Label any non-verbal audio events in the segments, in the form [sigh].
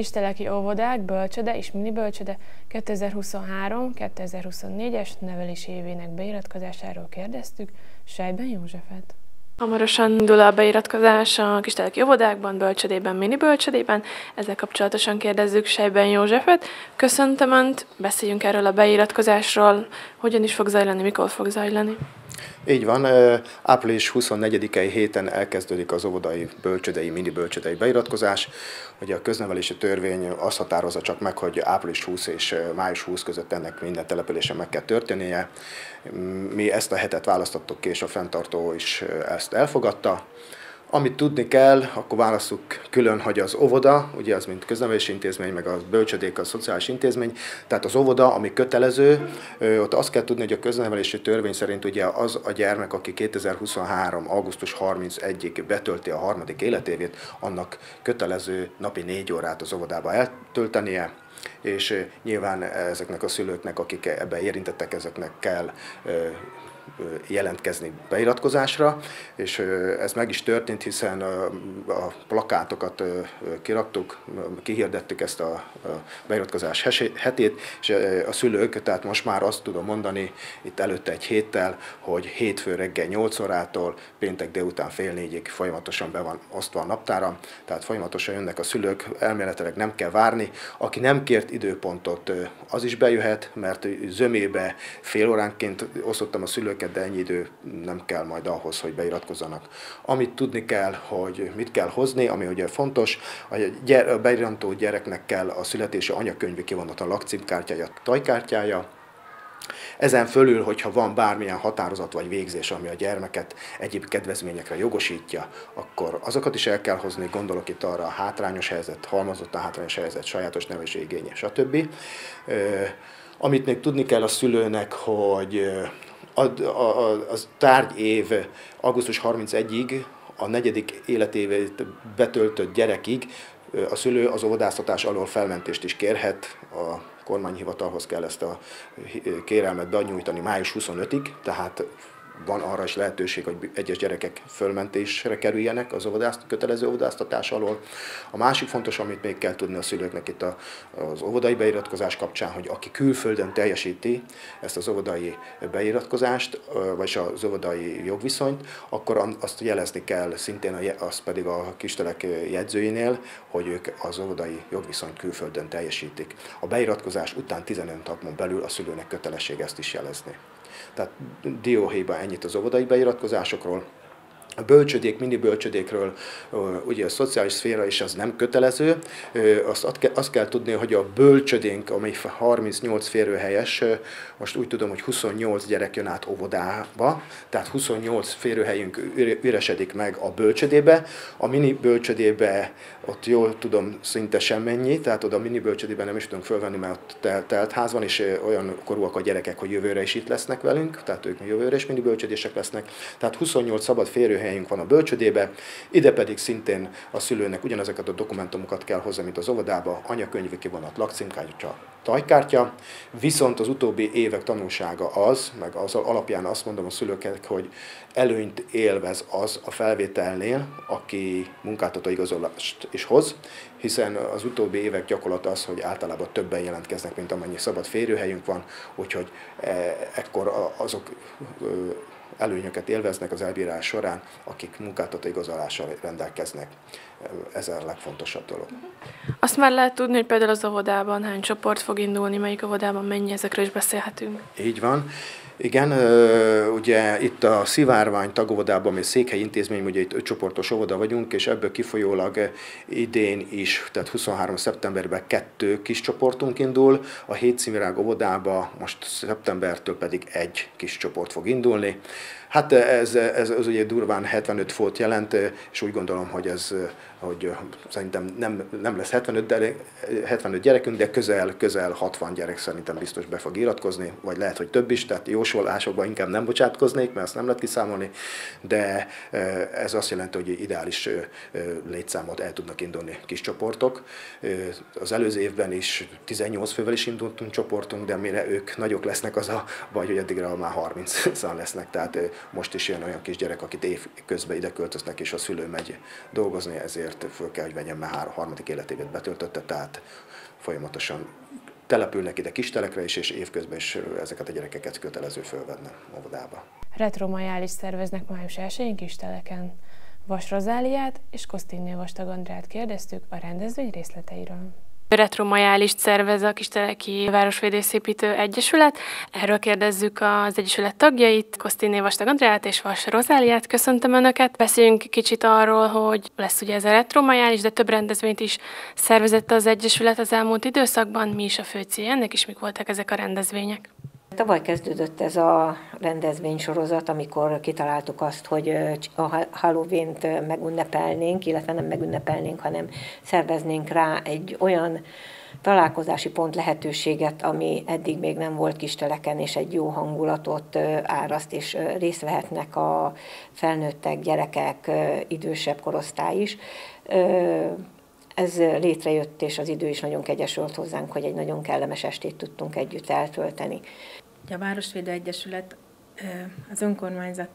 Kisteleki óvodák, bölcsöde és mini bölcsöde 2023-2024-es nevelési évének beiratkozásáról kérdeztük Sejben Józsefet. Hamarosan indul a beiratkozás a kisteleki óvodákban, bölcsödében, mini bölcsödében. Ezzel kapcsolatosan kérdezzük Sejben Józsefet. Köszöntöm Önt, beszéljünk erről a beiratkozásról, hogyan is fog zajlani, mikor fog zajlani. Így van, április 24-i héten elkezdődik az óvodai bölcsödei, mini bölcsödei beiratkozás. Ugye a köznevelési törvény azt határozza csak meg, hogy április 20 és május 20 között ennek minden településen meg kell történnie. Mi ezt a hetet választottuk ki, és a fenntartó is ezt elfogadta. Amit tudni kell, akkor válaszuk külön, hogy az óvoda, ugye az mint köznevelési intézmény, meg a bölcsödék a szociális intézmény, tehát az óvoda, ami kötelező, ott azt kell tudni, hogy a köznevelési törvény szerint ugye az a gyermek, aki 2023. augusztus 31-ig betölti a harmadik életévét, annak kötelező napi négy órát az óvodába eltöltenie, és nyilván ezeknek a szülőknek, akik ebben érintettek, ezeknek kell jelentkezni beiratkozásra, és ez meg is történt, hiszen a plakátokat kiraktuk, kihirdettük ezt a beiratkozás hetét, és a szülők, tehát most már azt tudom mondani itt előtte egy héttel, hogy hétfő reggel 8 órától péntek délután fél négyig folyamatosan be van osztva a naptára, tehát folyamatosan jönnek a szülők, elméletileg nem kell várni. Aki nem kért időpontot, az is bejöhet, mert zömébe fél óránként osztottam a szülőket, de ennyi idő nem kell majd ahhoz, hogy beiratkozzanak. Amit tudni kell, hogy mit kell hozni, ami ugye fontos, a, gyere, a beirantó gyereknek kell a születési anyakönyvi kivonat a lakcímkártyája, tajkártyája, ezen fölül, hogyha van bármilyen határozat vagy végzés, ami a gyermeket egyéb kedvezményekre jogosítja, akkor azokat is el kell hozni, gondolok itt arra a hátrányos helyzet, halmozott a hátrányos helyzet, sajátos nevelési igénye, stb. Amit még tudni kell a szülőnek, hogy a, a, a tárgy év augusztus 31-ig, a negyedik életévét betöltött gyerekig a szülő az óvodáztatás alól felmentést is kérhet, a kormányhivatalhoz kell ezt a kérelmet benyújtani május 25-ig, tehát van arra is lehetőség, hogy egyes gyerekek fölmentésre kerüljenek az óvodászt, kötelező óvodáztatás alól. A másik fontos, amit még kell tudni a szülőknek itt az óvodai beiratkozás kapcsán, hogy aki külföldön teljesíti ezt az óvodai beiratkozást, vagy az óvodai jogviszonyt, akkor azt jelezni kell szintén, az pedig a kistelek jegyzőinél, hogy ők az óvodai jogviszonyt külföldön teljesítik. A beiratkozás után 15 napon belül a szülőnek kötelesség ezt is jelezni. Tehát dióhéjban ennyit az óvodai beiratkozásokról. A bölcsödék, mini bölcsödékről, ugye a szociális szféra is az nem kötelező. Azt, azt kell tudni, hogy a bölcsödénk, amely 38 férőhelyes, most úgy tudom, hogy 28 gyerek jön át óvodába, tehát 28 férőhelyünk üresedik meg a bölcsödébe. A mini bölcsödébe ott jól tudom szinte semmennyi, tehát oda a mini bölcsödében nem is tudunk fölvenni, mert ott telt ház van, és olyan korúak a gyerekek, hogy jövőre is itt lesznek velünk, tehát ők jövőre is mini bölcsödések lesznek. Tehát 28 szabad férőhelyünk van a bölcsödébe, ide pedig szintén a szülőnek ugyanezeket a dokumentumokat kell hozni, mint az óvodába, anyakönyvi kivonat, lakcímkártya, tajkártya, viszont az utóbbi évek tanulsága az, meg az alapján azt mondom a szülőknek, hogy előnyt élvez az a felvételnél, aki munkáltató igazolást is hoz, hiszen az utóbbi évek gyakorlat az, hogy általában többen jelentkeznek, mint amennyi szabad férőhelyünk van, úgyhogy e, ekkor azok előnyöket élveznek az elbírás során, akik munkáltató igazolással rendelkeznek. Ez a legfontosabb dolog. Azt már lehet tudni, hogy például az óvodában hány csoport fog indulni, melyik óvodában mennyi, ezekről is beszélhetünk. Így van. Igen, ugye itt a Szivárvány tagóvodában, ami székhely intézmény, ugye itt ötcsoportos óvoda vagyunk, és ebből kifolyólag idén is, tehát 23. szeptemberben kettő kis csoportunk indul, a Hétszínvirág óvodába most szeptembertől pedig egy kis csoport fog indulni. Hát ez, ez, ez ugye durván 75 fót jelent, és úgy gondolom, hogy ez hogy szerintem nem, nem lesz 75, de, 75 gyerekünk, de közel, közel 60 gyerek szerintem biztos be fog iratkozni, vagy lehet, hogy több is, tehát jósolásokban inkább nem bocsátkoznék, mert azt nem lehet kiszámolni, de ez azt jelenti, hogy ideális létszámot el tudnak indulni kis csoportok. Az előző évben is 18 fővel is indultunk csoportunk, de mire ők nagyok lesznek, az a vagy, hogy addigra már 30 [laughs] szan lesznek, tehát most is jön olyan kisgyerek, akit év közben ide költöznek, és a szülő megy dolgozni, ezért föl kell, hogy vegyem, mert három, harmadik életévet betöltötte, tehát folyamatosan települnek ide kistelekre is, és évközben is ezeket a gyerekeket kötelező fölvenni óvodába. Retromajális szerveznek május 1-én kisteleken. Vas Rozáliát és Kosztinné Vastag Andrát kérdeztük a rendezvény részleteiről. Retromajális szervez a Kisteleki Városvédészépítő Egyesület. Erről kérdezzük az Egyesület tagjait, Kosztiné Vastag Andrát és Vas Rozáliát. Köszöntöm Önöket. Beszéljünk kicsit arról, hogy lesz ugye ez a retromajális, de több rendezvényt is szervezett az Egyesület az elmúlt időszakban. Mi is a fő célja ennek, és mik voltak ezek a rendezvények? Tavaly kezdődött ez a rendezvénysorozat, amikor kitaláltuk azt, hogy a Halloween-t megünnepelnénk, illetve nem megünnepelnénk, hanem szerveznénk rá egy olyan találkozási pont lehetőséget, ami eddig még nem volt kisteleken, és egy jó hangulatot áraszt, és részt vehetnek a felnőttek, gyerekek, idősebb korosztály is. Ez létrejött, és az idő is nagyon kegyes volt hozzánk, hogy egy nagyon kellemes estét tudtunk együtt eltölteni. A Városvédő Egyesület az önkormányzat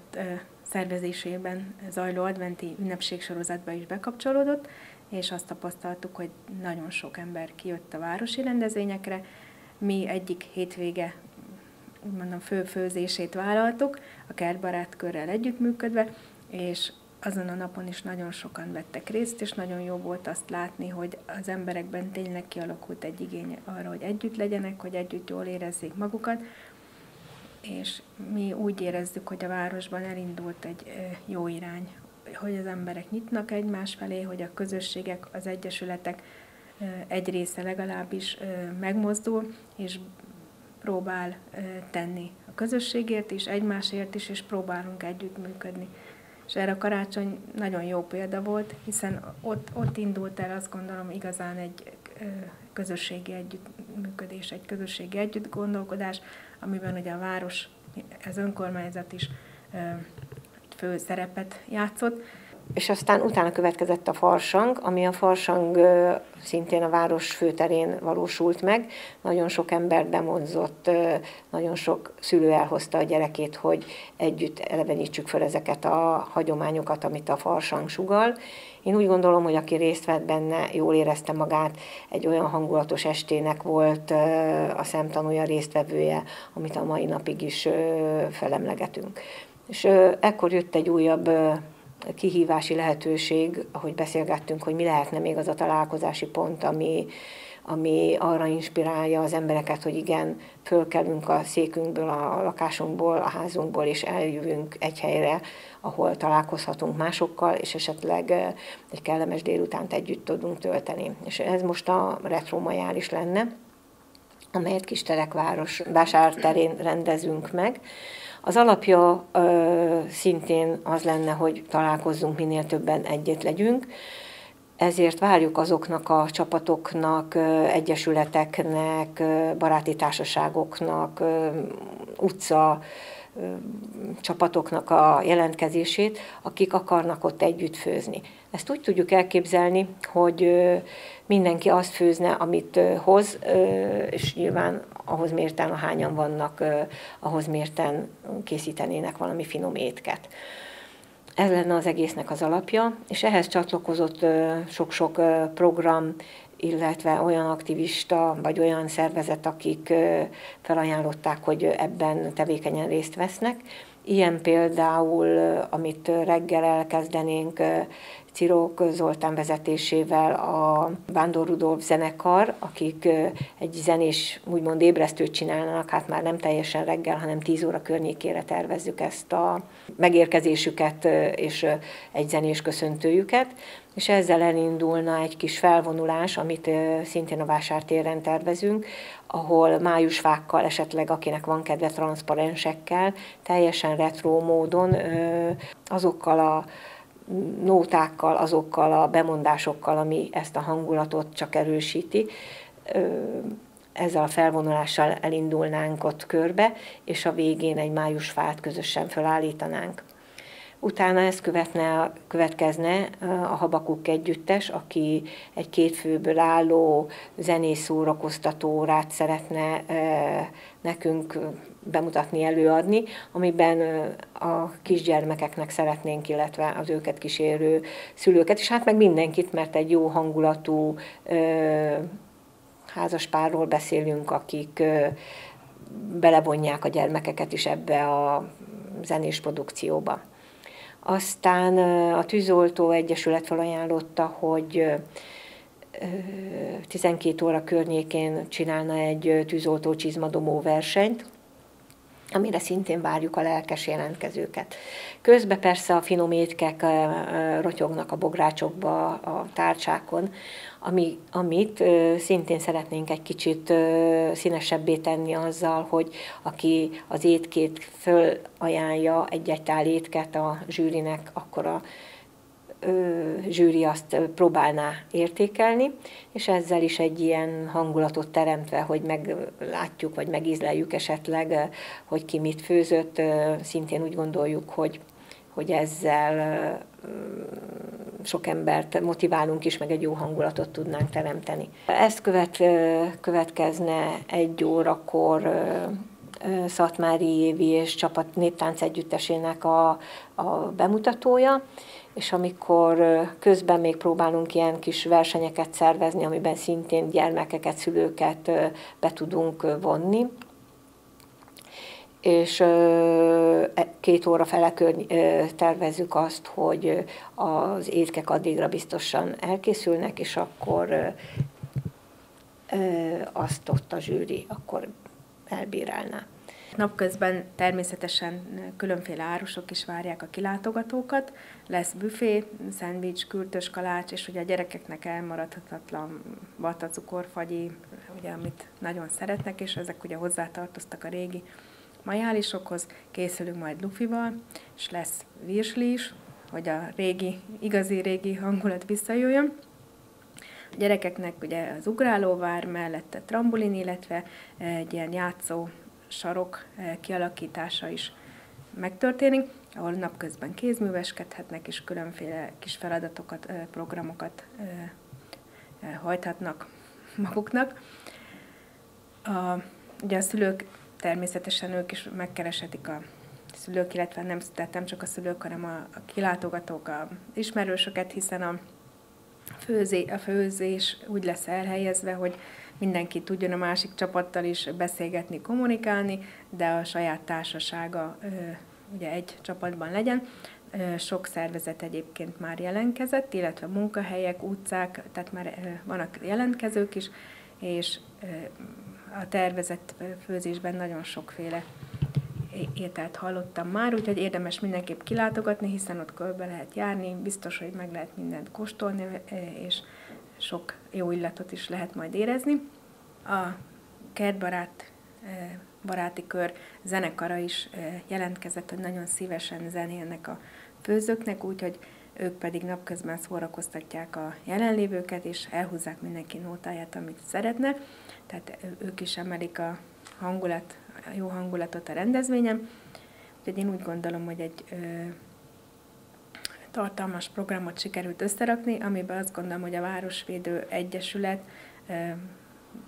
szervezésében zajló adventi ünnepségsorozatba is bekapcsolódott, és azt tapasztaltuk, hogy nagyon sok ember kijött a városi rendezvényekre. Mi egyik hétvége mondom, főfőzését vállaltuk, a kertbarát körrel együttműködve, és azon a napon is nagyon sokan vettek részt, és nagyon jó volt azt látni, hogy az emberekben tényleg kialakult egy igény arra, hogy együtt legyenek, hogy együtt jól érezzék magukat, és mi úgy érezzük, hogy a városban elindult egy jó irány, hogy az emberek nyitnak egymás felé, hogy a közösségek, az egyesületek egy része legalábbis megmozdul, és próbál tenni a közösségért is, egymásért is, és próbálunk együttműködni. És erre a karácsony nagyon jó példa volt, hiszen ott, ott indult el azt gondolom igazán egy közösségi együttműködés, egy közösségi együttgondolkodás, amiben ugye a város, az önkormányzat is fő szerepet játszott. És aztán utána következett a farsang, ami a farsang szintén a város főterén valósult meg. Nagyon sok ember demonzott, nagyon sok szülő elhozta a gyerekét, hogy együtt elevenítsük fel ezeket a hagyományokat, amit a farsang sugal. Én úgy gondolom, hogy aki részt vett benne, jól érezte magát, egy olyan hangulatos estének volt a szemtanúja résztvevője, amit a mai napig is felemlegetünk. És ekkor jött egy újabb kihívási lehetőség, ahogy beszélgettünk, hogy mi lehetne még az a találkozási pont, ami, ami arra inspirálja az embereket, hogy igen, fölkelünk a székünkből, a lakásunkból, a házunkból, és eljövünk egy helyre, ahol találkozhatunk másokkal, és esetleg egy kellemes délutánt együtt tudunk tölteni. És ez most a retro majális lenne, amelyet Kistelekváros vásárterén rendezünk meg. Az alapja ö, szintén az lenne, hogy találkozzunk minél többen egyet legyünk, ezért várjuk azoknak a csapatoknak, egyesületeknek, baráti társaságoknak, utca csapatoknak a jelentkezését, akik akarnak ott együtt főzni. Ezt úgy tudjuk elképzelni, hogy mindenki azt főzne, amit hoz, és nyilván ahhoz mérten, hányan vannak, ahhoz mérten készítenének valami finom étket. Ez lenne az egésznek az alapja, és ehhez csatlakozott sok-sok program, illetve olyan aktivista vagy olyan szervezet, akik felajánlották, hogy ebben tevékenyen részt vesznek. Ilyen például, amit reggel elkezdenénk, Cirok Zoltán vezetésével a Vándor Rudolf zenekar, akik egy zenés, úgymond ébresztőt csinálnak, hát már nem teljesen reggel, hanem 10 óra környékére tervezzük ezt a megérkezésüket és egy zenés köszöntőjüket, és ezzel elindulna egy kis felvonulás, amit szintén a vásártéren tervezünk, ahol májusfákkal, esetleg akinek van kedve transzparensekkel, teljesen retro módon azokkal a nótákkal, azokkal a bemondásokkal, ami ezt a hangulatot csak erősíti, ezzel a felvonulással elindulnánk ott körbe, és a végén egy májusfát közösen felállítanánk. Utána ez követne, következne a Habakuk együttes, aki egy két főből álló zenés szórakoztató órát szeretne nekünk bemutatni, előadni, amiben a kisgyermekeknek szeretnénk, illetve az őket kísérő szülőket, és hát meg mindenkit, mert egy jó hangulatú házaspárról beszélünk, akik belevonják a gyermekeket is ebbe a zenés produkcióba. Aztán a Tűzoltó Egyesület felajánlotta, hogy 12 óra környékén csinálna egy tűzoltó csizmadomó versenyt, amire szintén várjuk a lelkes jelentkezőket. Közben persze a finom étkek rotyognak a bográcsokba, a tárcsákon, ami, amit szintén szeretnénk egy kicsit színesebbé tenni azzal, hogy aki az étkét fölajánlja egy-egy tál étket a zsűrinek, akkor a zsűri azt próbálná értékelni, és ezzel is egy ilyen hangulatot teremtve, hogy meglátjuk, vagy megízleljük esetleg, hogy ki mit főzött, szintén úgy gondoljuk, hogy, hogy ezzel sok embert motiválunk is, meg egy jó hangulatot tudnánk teremteni. Ezt követ, következne egy órakor Szatmári Évi és csapat néptánc együttesének a, a bemutatója, és amikor közben még próbálunk ilyen kis versenyeket szervezni, amiben szintén gyermekeket, szülőket be tudunk vonni, és e, két óra fele tervezzük azt, hogy az étkek addigra biztosan elkészülnek, és akkor azt ott a zsűri akkor elbírálná. Napközben természetesen különféle árusok is várják a kilátogatókat. Lesz büfé, szendvics, kürtös kalács, és ugye a gyerekeknek elmaradhatatlan vata, cukorfagyi, ugye, amit nagyon szeretnek, és ezek ugye hozzátartoztak a régi majálisokhoz. Készülünk majd lufival, és lesz virsli is, hogy a régi, igazi régi hangulat visszajöjjön. A gyerekeknek ugye az ugrálóvár mellette trambolin, illetve egy ilyen játszó sarok eh, kialakítása is megtörténik, ahol napközben kézműveskedhetnek, és különféle kis feladatokat, eh, programokat eh, hajthatnak maguknak. A, ugye a szülők természetesen ők is megkereshetik a szülők, illetve nem, tehát nem csak a szülők, hanem a, a kilátogatók, a ismerősöket, hiszen a, főzé, a főzés úgy lesz elhelyezve, hogy mindenki tudjon a másik csapattal is beszélgetni, kommunikálni, de a saját társasága ugye egy csapatban legyen. Sok szervezet egyébként már jelentkezett, illetve munkahelyek, utcák, tehát már vannak jelentkezők is, és a tervezett főzésben nagyon sokféle ételt hallottam már, úgyhogy érdemes mindenképp kilátogatni, hiszen ott körbe lehet járni, biztos, hogy meg lehet mindent kóstolni, és sok jó illatot is lehet majd érezni. A kertbarát baráti kör zenekara is jelentkezett, hogy nagyon szívesen zenélnek a főzőknek, úgyhogy ők pedig napközben szórakoztatják a jelenlévőket, és elhúzzák mindenki nótáját, amit szeretne. Tehát ők is emelik a hangulat, a jó hangulatot a rendezvényen. Úgyhogy én úgy gondolom, hogy egy tartalmas programot sikerült összerakni, amiben azt gondolom, hogy a Városvédő Egyesület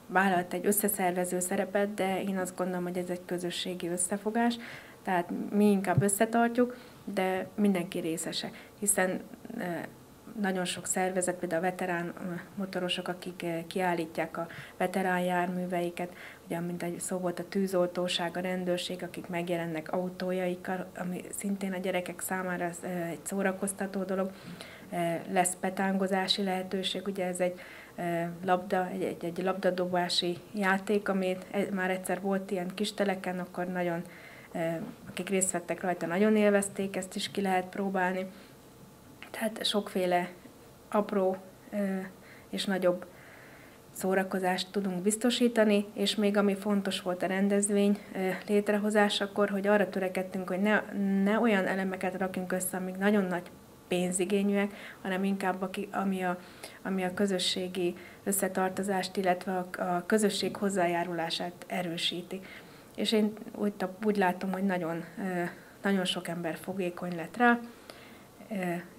vállalt egy összeszervező szerepet, de én azt gondolom, hogy ez egy közösségi összefogás, tehát mi inkább összetartjuk, de mindenki részese, hiszen nagyon sok szervezet, például a veterán motorosok, akik kiállítják a veterán járműveiket, ugye mint egy szó volt a tűzoltóság, a rendőrség, akik megjelennek autójaikkal, ami szintén a gyerekek számára ez egy szórakoztató dolog. Lesz petángozási lehetőség, ugye ez egy labda, egy, egy, egy labdadobási játék, amit e, már egyszer volt ilyen kis teleken, akkor nagyon, akik részt vettek rajta, nagyon élvezték, ezt is ki lehet próbálni. Tehát sokféle apró és nagyobb szórakozást tudunk biztosítani, és még ami fontos volt a rendezvény létrehozásakor, hogy arra törekedtünk, hogy ne, ne olyan elemeket rakjunk össze, amik nagyon nagy pénzigényűek, hanem inkább ami a, ami a közösségi összetartozást, illetve a, a közösség hozzájárulását erősíti. És én úgy, úgy látom, hogy nagyon, nagyon sok ember fogékony lett rá,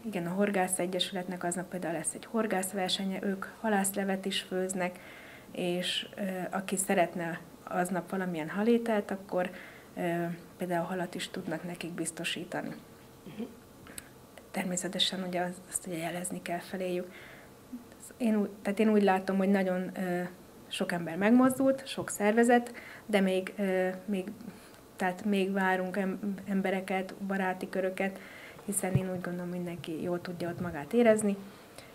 igen, a Horgász Egyesületnek aznap például lesz egy horgászversenye, ők halászlevet is főznek, és aki szeretne aznap valamilyen halételt, akkor például halat is tudnak nekik biztosítani. Természetesen ugye azt ugye jelezni kell feléjük. Én úgy, tehát én úgy látom, hogy nagyon sok ember megmozdult, sok szervezet, de még, még, tehát még várunk embereket, baráti köröket, hiszen én úgy gondolom, mindenki jól tudja ott magát érezni.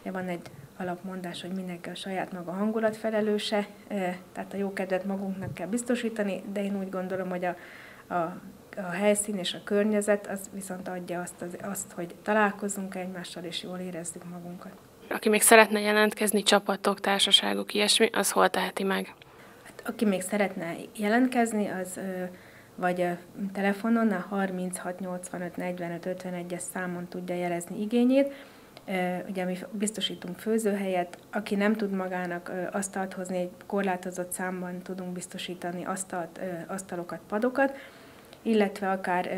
Van egy alapmondás, hogy mindenki a saját maga hangulat felelőse, tehát a jó kedvet magunknak kell biztosítani, de én úgy gondolom, hogy a, a, a helyszín és a környezet az viszont adja azt, az, azt, hogy találkozunk egymással és jól érezzük magunkat. Aki még szeretne jelentkezni, csapatok, társaságok, ilyesmi, az hol teheti meg? Hát, aki még szeretne jelentkezni, az vagy telefonon a 36 85 45 51-es számon tudja jelezni igényét. Ugye mi biztosítunk főzőhelyet, aki nem tud magának asztalt hozni, egy korlátozott számban tudunk biztosítani asztalt, asztalokat, padokat, illetve akár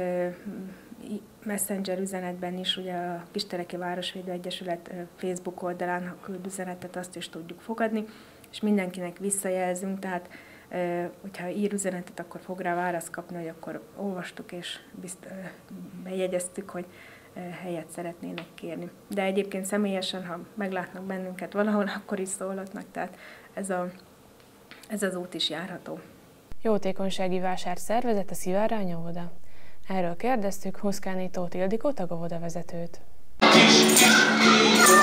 messenger üzenetben is, ugye a Kisteleki Városvédő Egyesület Facebook oldalán, ha küld üzenetet, azt is tudjuk fogadni, és mindenkinek visszajelzünk, tehát hogyha ír üzenetet, akkor fog rá választ kapni, hogy akkor olvastuk és bizt, bejegyeztük, hogy helyet szeretnének kérni. De egyébként személyesen, ha meglátnak bennünket valahol, akkor is szólhatnak, tehát ez, a, ez az út is járható. Jótékonysági vásár szervezet a Szivárány óvoda. Erről kérdeztük Huszkáni Tóth Ildikó tagovoda vezetőt. Kis, kis,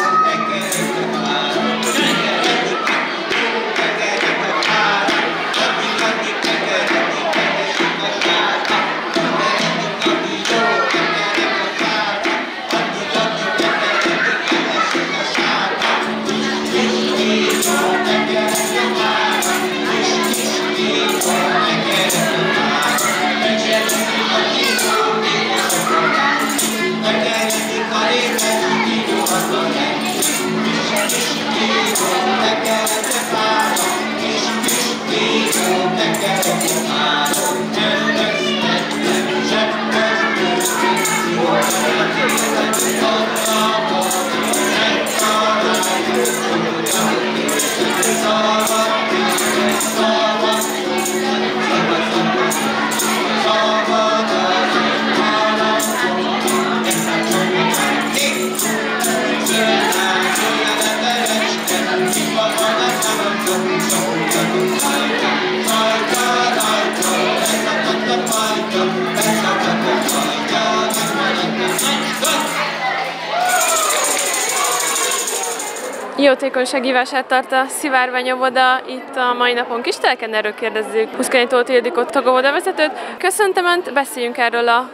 Jótékonysági vását tart a Szivárvány óvoda itt a mai napon Kistelken, erről kérdezzük Huszkányi Tóth Ildikot tagóvoda vezetőt. Köszöntöm Önt, beszéljünk erről a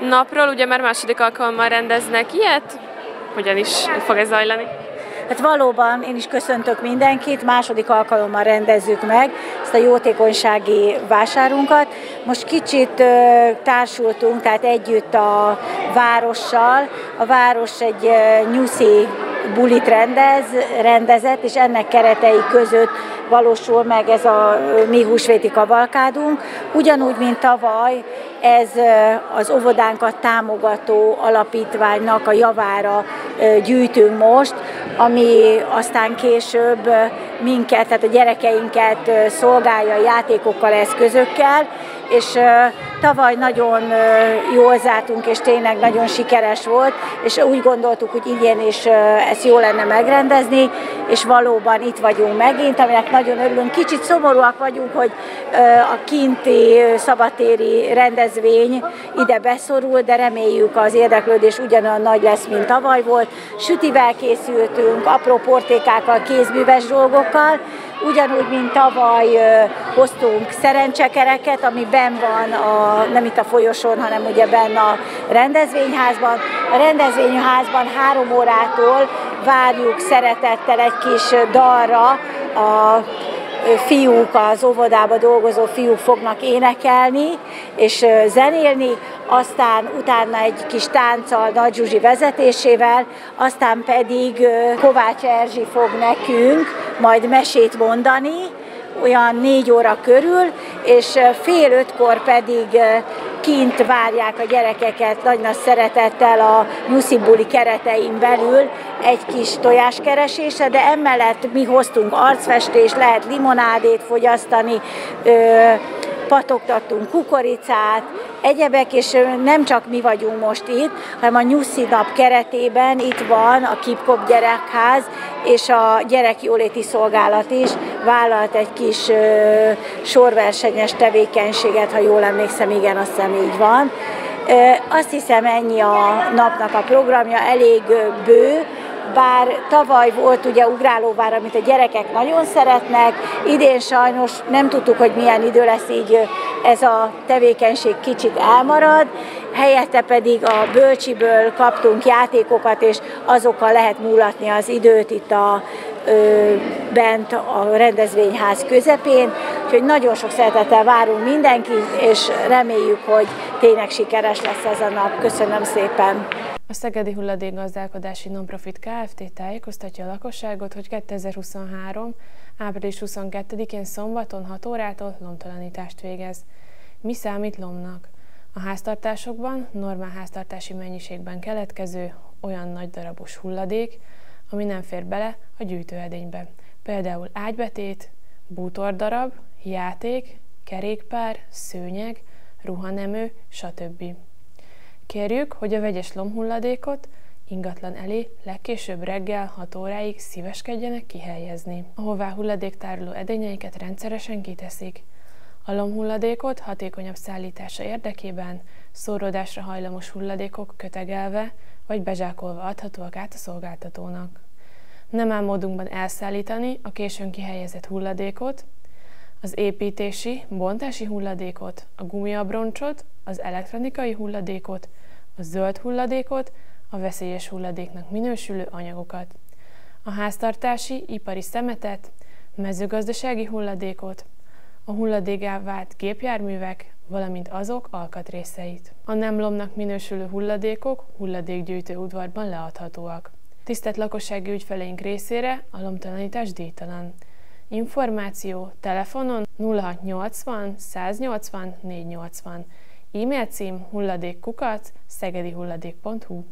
napról, ugye már második alkalommal rendeznek ilyet, hogyan is fog ez zajlani? Hát valóban én is köszöntök mindenkit, második alkalommal rendezzük meg ezt a jótékonysági vásárunkat. Most kicsit társultunk, tehát együtt a várossal. A város egy nyuszi bulit rendez, rendezett, és ennek keretei között valósul meg ez a mi húsvéti kavalkádunk. Ugyanúgy, mint tavaly, ez az óvodánkat támogató alapítványnak a javára gyűjtünk most, ami aztán később minket, tehát a gyerekeinket szolgálja játékokkal, eszközökkel, és tavaly nagyon jól zártunk, és tényleg nagyon sikeres volt, és úgy gondoltuk, hogy idén is ezt jó lenne megrendezni, és valóban itt vagyunk megint, aminek nagyon örülünk. Kicsit szomorúak vagyunk, hogy a kinti szabatéri rendezvény ide beszorul, de reméljük az érdeklődés ugyanolyan nagy lesz, mint tavaly volt. Sütivel készültünk, apró portékákkal, kézműves dolgokkal, Ugyanúgy, mint tavaly hoztunk szerencsekereket, ami ben van, a, nem itt a folyosón, hanem ugye benne a rendezvényházban. A rendezvényházban három órától várjuk szeretettel egy kis dalra a fiúk, az óvodába dolgozó fiúk fognak énekelni és zenélni, aztán utána egy kis tánccal Nagy Zsuzsi vezetésével, aztán pedig Kovács Erzsi fog nekünk majd mesét mondani, olyan négy óra körül, és fél ötkor pedig kint várják a gyerekeket nagy-nagy szeretettel a nyuszibuli keretein belül egy kis tojáskeresése, de emellett mi hoztunk arcfestést, lehet limonádét fogyasztani, patogtattunk kukoricát, egyebek, és nem csak mi vagyunk most itt, hanem a Nyuszi nap keretében itt van a Kipkop gyerekház, és a gyerekjóléti szolgálat is vállalt egy kis ö, sorversenyes tevékenységet, ha jól emlékszem, igen, azt hiszem így van. Ö, azt hiszem ennyi a napnak a programja, elég bő, bár tavaly volt ugye ugrálóvár, amit a gyerekek nagyon szeretnek, idén sajnos nem tudtuk, hogy milyen idő lesz, így ez a tevékenység kicsit elmarad, helyette pedig a bölcsiből kaptunk játékokat, és azokkal lehet múlatni az időt itt a ö, bent a rendezvényház közepén, úgyhogy nagyon sok szeretettel várunk mindenkit, és reméljük, hogy tényleg sikeres lesz ez a nap. Köszönöm szépen! A Szegedi Hulladékgazdálkodási Nonprofit Kft. tájékoztatja a lakosságot, hogy 2023. április 22-én szombaton 6 órától lomtalanítást végez. Mi számít lomnak? A háztartásokban normál háztartási mennyiségben keletkező olyan nagy darabos hulladék, ami nem fér bele a gyűjtőedénybe. Például ágybetét, bútordarab, játék, kerékpár, szőnyeg, ruhanemű, stb. Kérjük, hogy a vegyes lomhulladékot ingatlan elé legkésőbb reggel 6 óráig szíveskedjenek kihelyezni, ahová hulladéktároló edényeiket rendszeresen kiteszik. A lomhulladékot hatékonyabb szállítása érdekében szóródásra hajlamos hulladékok kötegelve vagy bezsákolva adhatóak át a szolgáltatónak. Nem áll módunkban elszállítani a későn kihelyezett hulladékot, az építési, bontási hulladékot, a gumiabroncsot, az elektronikai hulladékot, a zöld hulladékot, a veszélyes hulladéknak minősülő anyagokat, a háztartási, ipari szemetet, mezőgazdasági hulladékot, a hulladégá vált gépjárművek, valamint azok alkatrészeit. A nem lomnak minősülő hulladékok hulladékgyűjtő udvarban leadhatóak. Tisztelt lakossági ügyfeleink részére a lomtalanítás díjtalan. Információ telefonon 0680 180 480. E-mail cím hulladékkukac szegedihulladék.hu